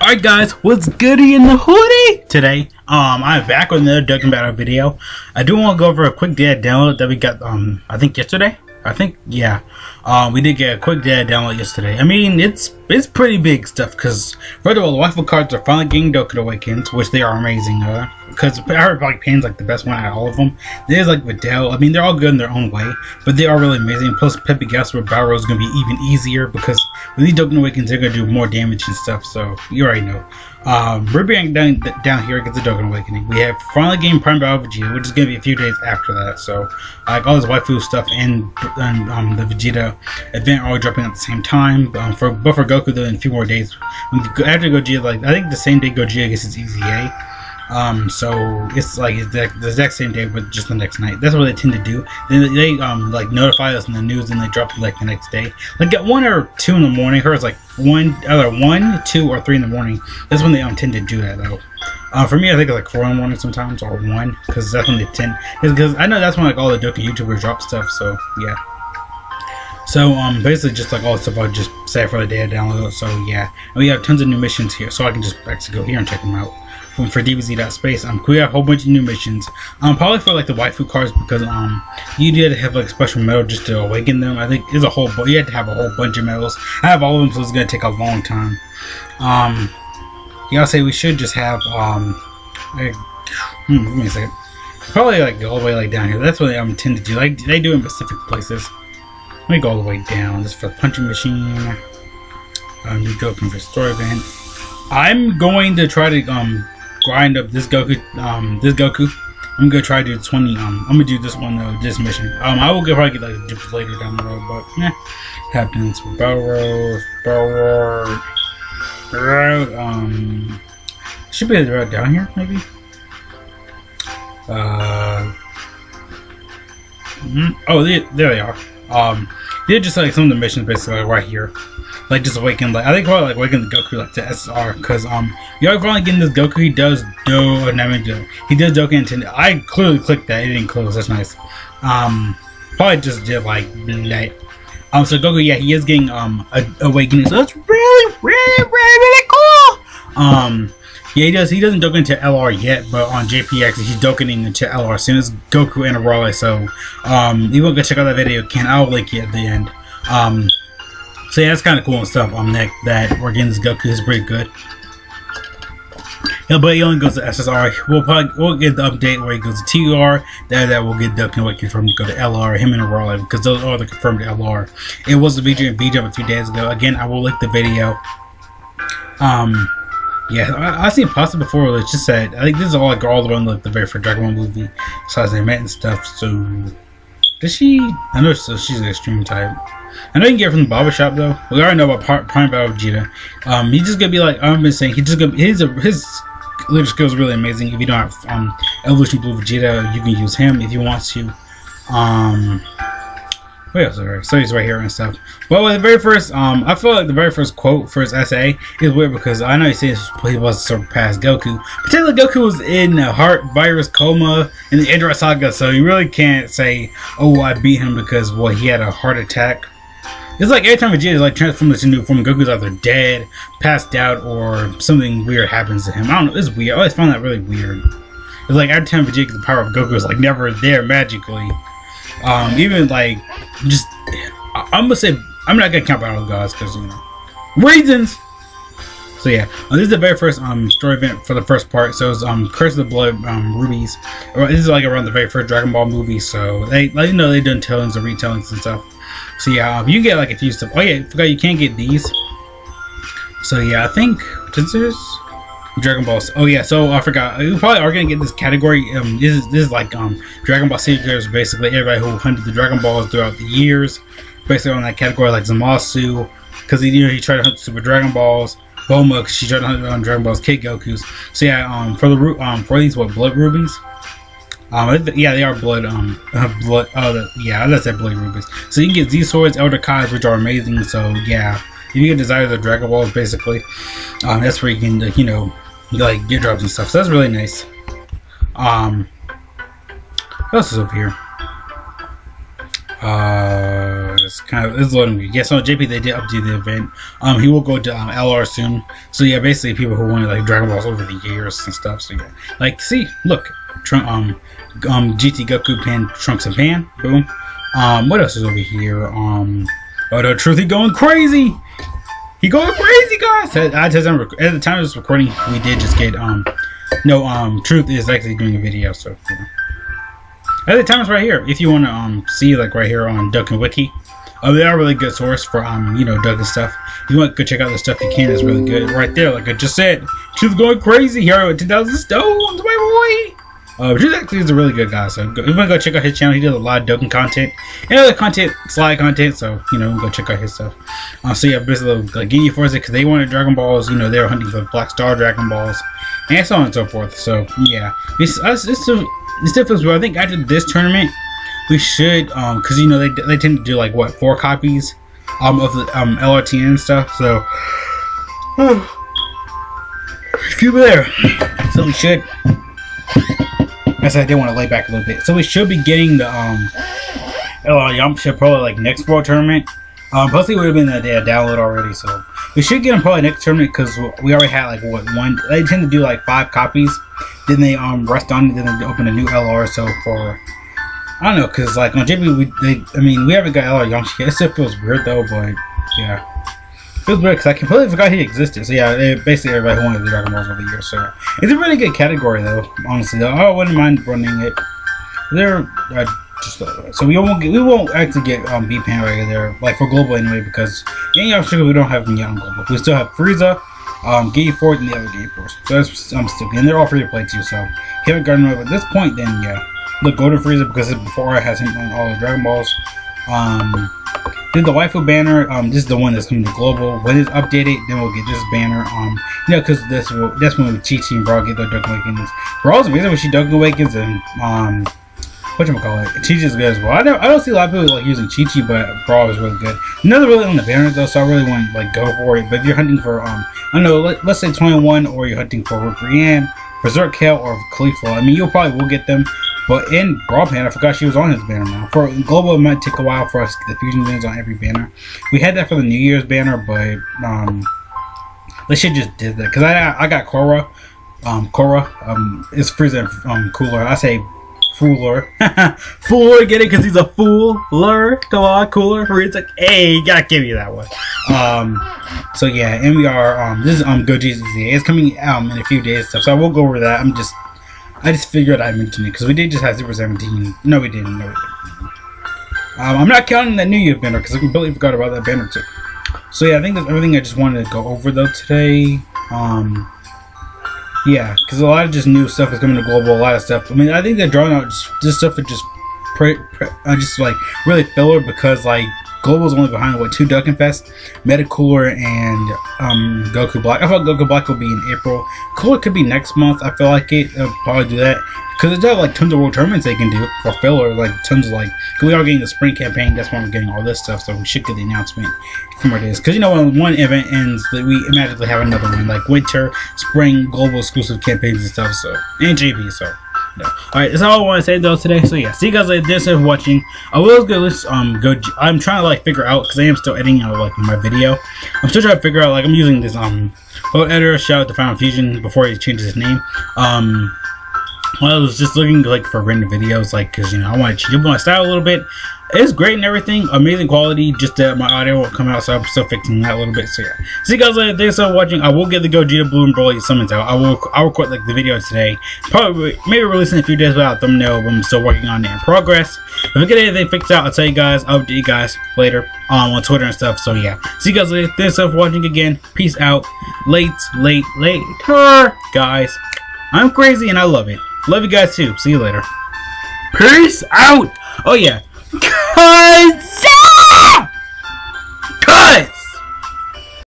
Alright guys, what's goody in the hoodie? Today, um, I'm back with another Dokkan Battle video. I do want to go over a quick data download that we got, um, I think yesterday? I think, yeah. Um, we did get a quick data download yesterday. I mean, it's it's pretty big stuff, because, first of all, the waifu cards are finally getting Dokkan Awakens, which they are amazing, uh, because I heard like Pan's like the best one out of all of them. There's like Videl, I mean, they're all good in their own way, but they are really amazing. Plus, Peppy Gals with Barrow is going to be even easier, because with these Dokkan Awakens, they're going to do more damage and stuff, so you already know. Um, Ruby down, down here gets a Dokkan Awakening. We have finally game Prime Battle Vegeta, which is going to be a few days after that. So, like all this waifu stuff and, and um, the Vegeta event are all dropping at the same time. Um, for but for Goku, though, in a few more days. After Gogeta, like I think the same day Gogeta gets his EZA. Um, so it's like the, the exact same day, but just the next night. That's what they tend to do. Then they um like notify us in the news, and they drop it like the next day. Like at one or two in the morning. Hers like one, either one, two, or three in the morning. That's when they um tend to do that though. Uh, for me, I think it's like four in the morning sometimes, or one, because that's when they tend. Because I know that's when like all the Dokkan YouTubers drop stuff. So yeah. So um, basically just like all the stuff I just say for the day I download. So yeah, and we have tons of new missions here, so I can just actually go here and check them out from for DBZ.space. Um, we have a whole bunch of new missions. Um, probably for like the waifu cards because um, you did have like special medal just to awaken them. I think it's a whole, you had to have a whole bunch of medals. I have all of them, so it's gonna take a long time. Um, y'all say we should just have um, like, hmm, me second. Probably like all the way like down here. That's what um, tend to do. Like they do in specific places. Let me go all the way down. This for the punching machine. Um, you go for story event. I'm going to try to um grind up this Goku, um, this Goku. I'm gonna try to do 20. Um, I'm gonna do this one though, this mission. Um, I will probably get like a later down the road, but yeah, happens. Barrow, Barrow, road. Um, should be right down here, maybe. Uh, mm, oh, they, there they are. Um, they're just like some of the missions basically like, right here like just awaken like I think probably like the Goku like to SR because um you're finally getting this Goku? He does do or never do he does Dokkan intended I clearly clicked that. It didn't close. That's nice. Um probably just did like like um so Goku yeah he is getting um a, awakening. So that's really really really really cool! Um yeah, he does. He doesn't Dokkan into LR yet, but on JPX he's Dokkaning into LR as soon. As Goku and Arale. So, um, you will go check out that video, Ken. I'll link it at the end. Um, so yeah, that's kind of cool and stuff. Um, that that Organs Goku is pretty good. Yeah, but he only goes to SSR. We'll probably we'll get the update where he goes to TR. That that will get Dokkan Wiki from to go to LR. Him and Arale because those are the confirmed LR. It was the VJ and VJ a few days ago. Again, I will link the video. Um, yeah, I, I seen Pasta before. It's just said I think this is all like all the one like the very first Dragon Ball movie. Besides they met and stuff. So does she? I know so she's an extreme type. I know you can get from the barbershop though. We already know about Prime Battle Vegeta. Um, he's just gonna be like I've been saying. He just gonna his his leadership skills really amazing. If you don't have um, Evolution Blue Vegeta, you can use him if you want to. Um, what else? Right? So he's right here and stuff. Well, the very first, um, I feel like the very first quote for his essay is weird because I know he says he was surpassed surpass Goku. But technically, Goku was in a heart virus coma in the Android Saga, so you really can't say, "Oh, I beat him" because well, he had a heart attack. It's like every time Vegeta is like transformed into a new form, Goku's either dead, passed out, or something weird happens to him. I don't know. It's weird. I always found that really weird. It's like every time Vegeta gets the power of Goku is like never there magically. Um, even like just I'm gonna say I'm not gonna count Battle Gods because you know reasons. So yeah, uh, this is the very first um story event for the first part. So it's um Curse of the Blood um Rubies. This is like around the very first Dragon Ball movie. So they like you know they've done tellings and retellings and stuff. So yeah, um, you get like a few stuff. Oh yeah, I forgot you can't get these. So yeah, I think is Dragon Balls. Oh yeah, so I forgot. You probably are gonna get this category. Um, this is this is like um Dragon Ball Seekers. Basically, everybody who hunted the Dragon Balls throughout the years, basically on that category, like Zamasu, because he you know he tried to hunt Super Dragon Balls. Because she tried to hunt on Dragon Balls Kid Goku's. So yeah, um, for the um for these what blood rubies. Um, yeah, they are blood. Um, uh, blood. Oh, the, yeah, that's that blood rubies. So you can get Z swords, Elder Kais, which are amazing. So yeah, if you get Desire the Dragon Balls, basically, um, that's where you can, you know, like gear drops and stuff. So that's really nice. Um, what else is over here? Uh, it's kind of it's loading weird. Yeah, so JP they did update the event. Um, he will go to um, LR soon. So yeah, basically people who wanted like Dragon Balls over the years and stuff. So yeah, like see, look, Trunk, um, um, GT Goku Pan Trunks and Pan, boom. Um, what else is over here? Um, oh, the truth, going crazy. He going crazy, guys. At, at the time of this recording, we did just get um, no um, truth is actually doing a video, so. Know. At the time, it's right here. If you want to um see like right here on Dokkan Wiki, uh, they are a really good source for um you know Duck and stuff. If you want to go check out the stuff you can, it's really good right there. Like I just said, Truth going crazy here with 2,000 stones, my boy. Uh, Drew actually is a really good guy, so go, to go check out his channel, he does a lot of Dokkan content and other content, slide content, so, you know, go check out his stuff. Uh, so yeah, basically, like, Ginyu Force, because they wanted Dragon Balls, you know, they were hunting for Black Star Dragon Balls, and so on and so forth, so, yeah. It's, it's, it's, it's different, I think after this tournament, we should, um, because, you know, they, they tend to do, like, what, four copies, um, of the, um, LRT and stuff, so, excuse me there, so we should I said I did want to lay back a little bit. So we should be getting the um LR Yamcha probably like next World Tournament. Um, plus it would have been a, a download already, so we should get them probably next tournament because we already had like what one. They tend to do like five copies, then they um rest on it, then they open a new LR. So for I don't know, cause like on JP, we they I mean we haven't got LR Yamcha. It still feels weird though, but yeah feels weird because I completely forgot he existed. So yeah, it, basically everybody who wanted the Dragon Balls over the years. So it's a really good category though. Honestly, though, I wouldn't mind running it. They're uh, just uh, so we won't get, we won't actually get um B Pan right there like for global anyway because in Africa we don't have them yet on global. We still have Frieza, um, Force, and the other Ginyu Force. So that's I'm still and they're all free to play too. So haven't gotten them at this point, then yeah, look go to Frieza because before I has him on all the Dragon Balls. Um, then the waifu banner, um, this is the one that's coming to global. When it's updated, then we'll get this banner. Um, you know, because this will, that's when Chi Chi and Brawl get their Dokkan Awakens. Brawl's amazing when she Dokkan Awakens and um, what you call it? Chi Chi's good as well. I don't, I don't see a lot of people like using Chi Chi, but Brawl is really good. Another really on the banner though, so I really want like go for it. But if you're hunting for um, I don't know, let, us say 21, or you're hunting for Brianne, Berserk Kale, or Caulifla, I mean, you'll probably will get them. But in Brawl Pan, I forgot she was on his banner now. For Global, it might take a while for us to get the fusion bins on every banner. We had that for the New Year's banner, but um, they should just did that. Because I I got Korra. Um, Korra. Um, it's Frieza um, Cooler. I say Fooler. Fooler, get it? Because he's a fooler. Come on, Cooler. It's like, hey, gotta give you that one. Um, so yeah, and we are, um, this is, um, Goji's It's coming, um, in a few days stuff. So I will go over that. I'm just I just figured I'd mention it because we did just have Super 17. No, we didn't. No, we didn't. Um, I'm not counting that New Year banner because I completely forgot about that banner too. So yeah, I think that's everything I just wanted to go over though today. Um, yeah, because a lot of just new stuff is coming to global. A lot of stuff. I mean, I think they're drawing out just, stuff that just, pre, pre, uh, just like really filler because like Global's only behind what two Dokkan Fest, Metal Cooler and um, Goku Black. I thought Goku Black would be in April. Cooler could be next month. I feel like it. They'll probably do that because have like tons of world tournaments they can do for filler. Like tons of like. We are getting the spring campaign. That's why we're getting all this stuff. So we should get the announcement from where it is. Because you know when one event ends, that we magically have another one like winter, spring, global exclusive campaigns and stuff. So and JP. So. Alright, that's all I want to say though today. So yeah, see you guys later. Thanks for watching. I will go this um go I'm trying to like figure out because I am still editing out like my video. I'm still trying to figure out like I'm using this um photo editor, shout out to Final Fusion before he changes his name. Um well, I was just looking like for random videos, like because you know I want to change my style a little bit. It's great and everything, amazing quality. Just that my audio won't come out, so I'm still fixing that a little bit. So yeah, see you guys later. Thanks for watching. I will get the Gogeta Blue and Broly summons out. I will. I'll record like the video today. Probably maybe release in a few days without thumbnail. But I'm still working on it in progress. If I get anything fixed out, I'll tell you guys. I'll update you guys later um, on Twitter and stuff. So yeah, see you guys later. Thanks for watching again. Peace out. Late, late, later, guys. I'm crazy and I love it. Love you guys too. See you later. Peace out. Oh yeah. Guys.